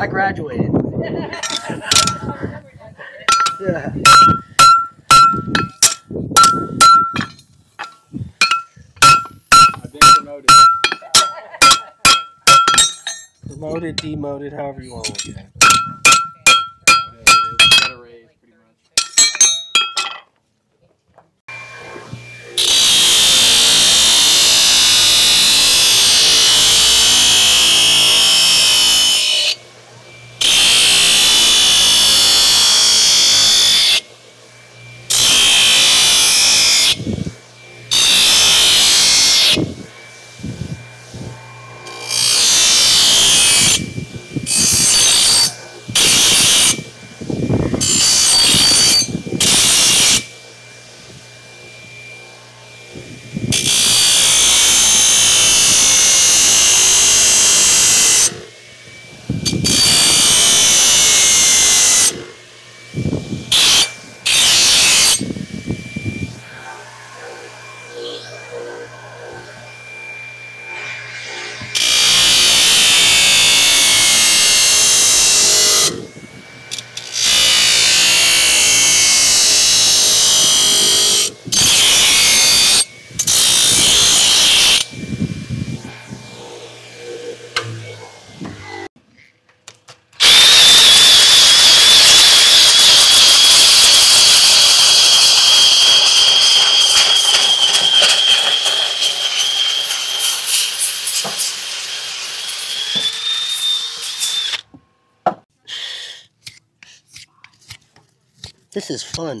I graduated. yeah. I've been promoted. Promoted, demoted, however you want to look at it. Is fun.